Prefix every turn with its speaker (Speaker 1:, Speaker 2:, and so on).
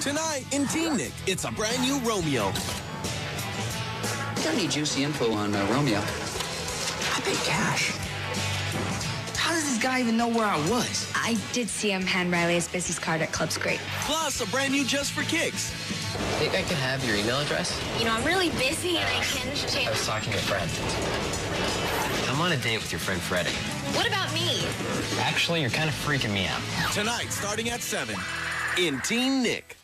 Speaker 1: Tonight in Teen Nick, it's a brand new Romeo.
Speaker 2: Got any juicy info on uh, Romeo? I paid cash. How does this guy even know where I was?
Speaker 3: I did see him hand Riley his business card at Club's Great.
Speaker 1: Plus, a brand new Just for Kicks.
Speaker 4: Think I could have your email address?
Speaker 5: You know, I'm really busy and I can't.
Speaker 4: I was talking to a friend. I'm on a date with your friend Freddie.
Speaker 5: What about me?
Speaker 4: Actually, you're kind of freaking me out.
Speaker 1: Tonight, starting at 7 in Teen Nick.